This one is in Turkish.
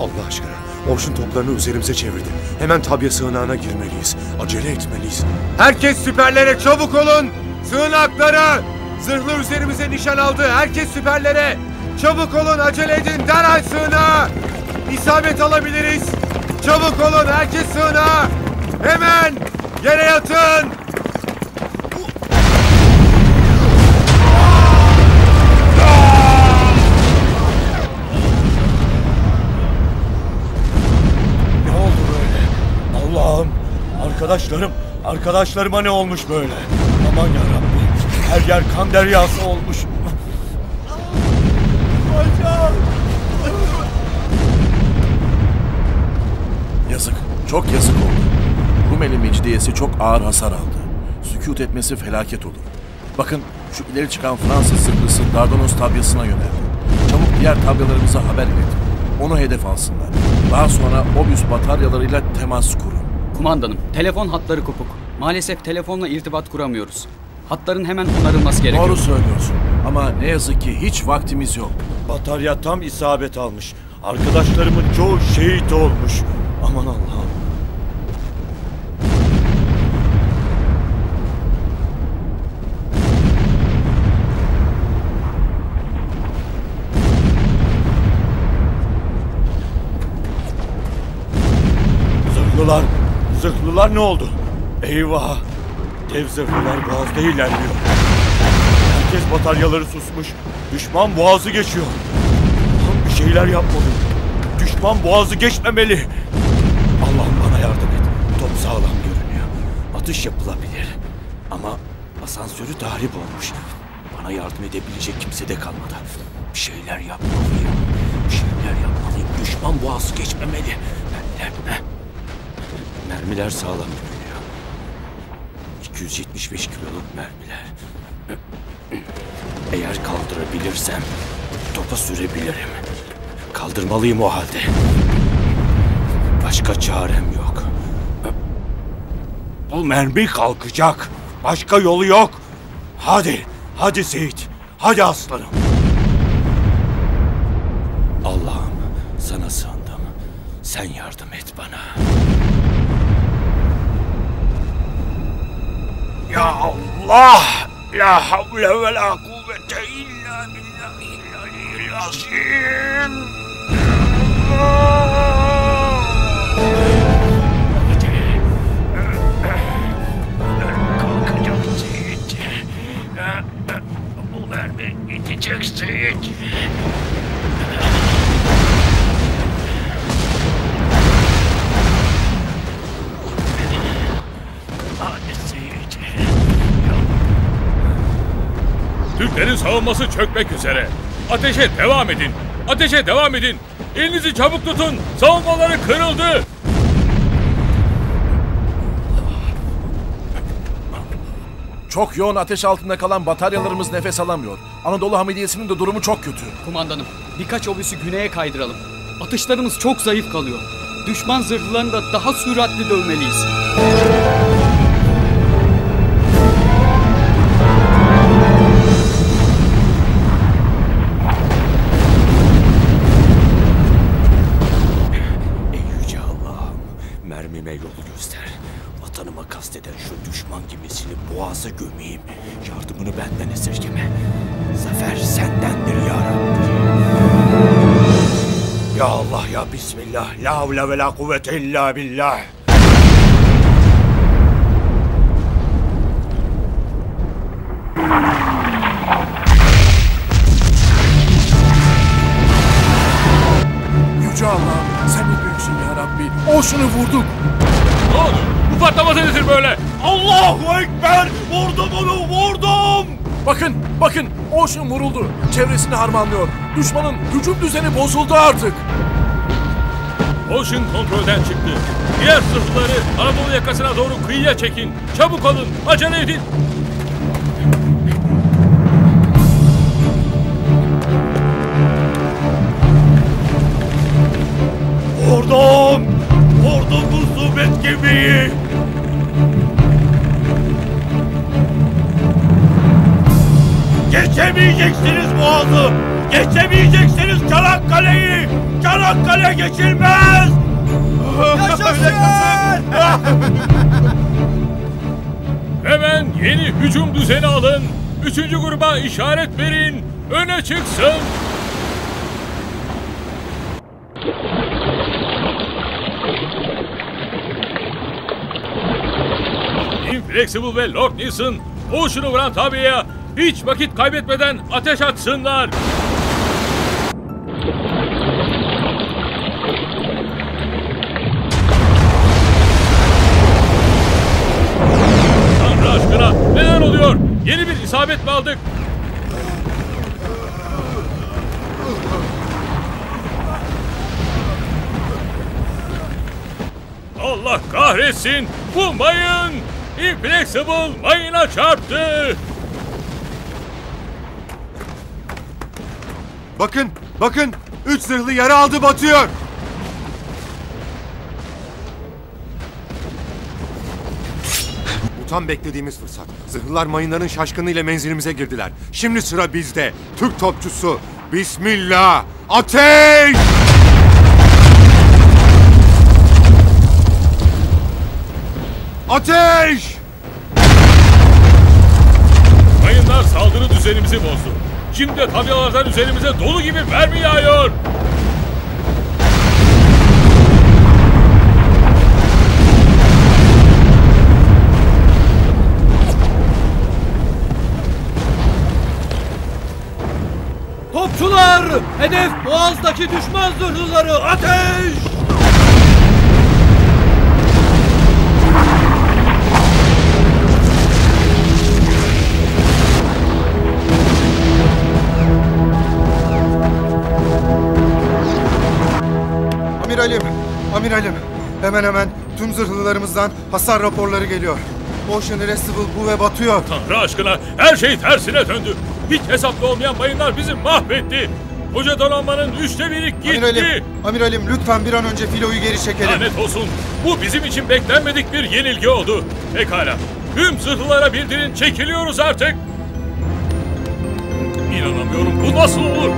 Allah aşkına. Orşun toplarını üzerimize çevirdi. Hemen tabya sığınağına girmeliyiz. Acele etmeliyiz. Herkes siperlere çabuk olun. Sığınaklara. Zırhlı üzerimize nişan aldı. Herkes siperlere. Çabuk olun acele edin. Derhal sığınağa. İsabet alabiliriz. Çabuk olun herkes sığınağa. Hemen yere yatın. Arkadaşlarım, arkadaşlarıma ne olmuş böyle? Aman yarabbim, her yer kan deryası olmuş. Hocam! Yazık, çok yazık oldu. Rumeli Mecidiyesi çok ağır hasar aldı. Sükut etmesi felaket olur. Bakın şu ileri çıkan Fransız zırhlısı Dardanos tabyasına yöneldi. Çabuk diğer tabyalarımıza haber iletin. Onu hedef alsınlar. Daha sonra Obüs bataryalarıyla temas kurun. Kumandanım, telefon hatları kopuk. Maalesef telefonla irtibat kuramıyoruz. Hatların hemen onarılması gerekiyor. Doğru söylüyorsun. Ama ne yazık ki hiç vaktimiz yok. Batarya tam isabet almış. Arkadaşlarımın çoğu şehit olmuş. Aman Allah'ım. Zırhlılar ne oldu? Eyvah! Dev zırhlılar boğazda ilerliyor. Herkes bataryaları susmuş. Düşman boğazı geçiyor. Allah'ım bir şeyler yapmalıyım. Düşman boğazı geçmemeli. Allah'ım bana yardım et. Top sağlam görünüyor. Atış yapılabilir. Ama asansörü tahrip olmuş. Bana yardım edebilecek kimse de kalmadı. Bir şeyler yapmalıyım. Bir şeyler yapmalıyım. Düşman boğazı geçmemeli. Mermiler, heh. Mermiler sağlam görünüyor. 275 kiloluk mermiler. Eğer kaldırabilirsem topa sürebilirim. Kaldırmalıyım o halde. Başka çarem yok. Bu mermi kalkacak. Başka yolu yok. Hadi, hadi Seyit. Hadi aslanım. Allah'ım sana sığındım. Sen yardım et bana. Allah! La havle ve la kuvvete illa billahil azim! Türklerin savunması çökmek üzere. Ateşe devam edin. Ateşe devam edin. Elinizi çabuk tutun. Savunmaları kırıldı. Çok yoğun ateş altında kalan bataryalarımız nefes alamıyor. Anadolu Hamidiyesi'nin de durumu çok kötü. Kumandanım, birkaç obüsü güneye kaydıralım. Atışlarımız çok zayıf kalıyor. Düşman zırhlarını da daha süratli dövmeliyiz. Mermime yolu göster. Vatanıma kasteden şu düşman gemisini boğaza gömeyim. Yardımını benden esirgeme. Zafer sendendir ya. Ya Allah ya Bismillah. La havle ve la kuvvete illa billah. Rabbi. O şunu vurduk. Ne oldu? Bu patlaması nedir böyle? Allahu Ekber! Vurdum onu, vurdum! Bakın, bakın. Ocean vuruldu. Çevresini harmanlıyor. Düşmanın hücum düzeni bozuldu artık. Ocean kontrolden çıktı. Diğer zırhları Anadolu yakasına doğru kıyıya çekin. Çabuk olun. Acele edin. Geçemeyeceksiniz Boğaz'ı! Geçemeyeceksiniz Çanakkale'yi! Çanakkale geçilmez! Hemen yeni hücum düzeni alın. Üçüncü gruba işaret verin. Öne çıksın. Inflexible ve Lord Neeson Ocean'ı vuran tabiye hiç vakit kaybetmeden ateş açsınlar. Tanrı aşkına neler oluyor? Yeni bir isabet mi aldık? Allah kahretsin! Bu mayın! Inflexible mayına çarptı! Bakın, bakın. Üç zırhlı yara aldı batıyor. Bu tam beklediğimiz fırsat. Zırhlılar mayınların şaşkınlığıyla menzilimize girdiler. Şimdi sıra bizde. Türk topçusu. Bismillah. Ateş! Ateş! Mayınlar saldırı düzenimizi bozdu. Şimdi tabyalardan üzerimize dolu gibi mermi yağıyor. Topçular! Hedef Boğaz'daki düşman zırhlıları! Ateş! Amiralim, amiralim. Hemen hemen tüm zırhlılarımızdan hasar raporları geliyor. Ocean Irresistible bu ve batıyor. Tanrı aşkına her şey tersine döndü. Hiç hesaplı olmayan mayınlar bizi mahvetti. Koca donanmanın üçte biri gitti. Amiralim, amiralim lütfen bir an önce filoyu geri çekelim. Lanet olsun. Bu bizim için beklenmedik bir yenilgi oldu. Pekala. Tüm zırhlılara bildirin çekiliyoruz artık. İnanamıyorum bu nasıl olur?